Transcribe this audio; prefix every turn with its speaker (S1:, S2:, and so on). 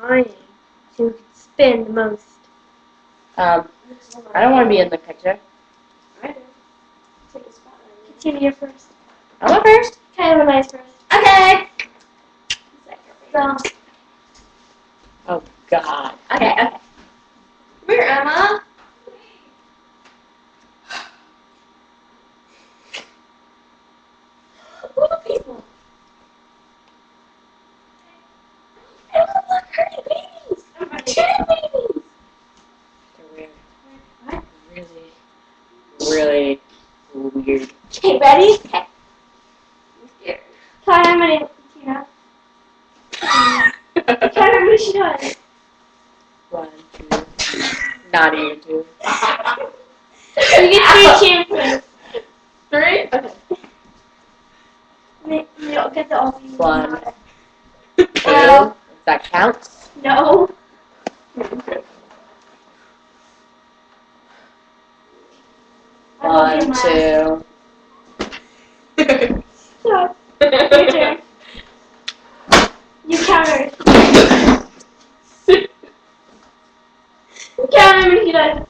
S1: trying to spin the most.
S2: Um, I don't want to be in the picture.
S3: I do. Take a spot.
S1: Continue first.
S2: I want first.
S1: Kind of a nice first.
S2: Okay.
S1: So,
S2: Oh God.
S3: Okay, okay. Here, Emma. Emma, look, hurry, babies. Two babies.
S2: They're weird. Really, really weird.
S3: Okay, ready? Okay. Scared.
S1: count how many, Tina. Count how many she.
S2: One, two, three. Not even two.
S1: You get three chances.
S3: Three? Okay.
S1: You you don't get the That counts?
S2: No.
S1: One,
S2: two.
S1: no. You counter. you
S2: counter
S1: when he
S2: does.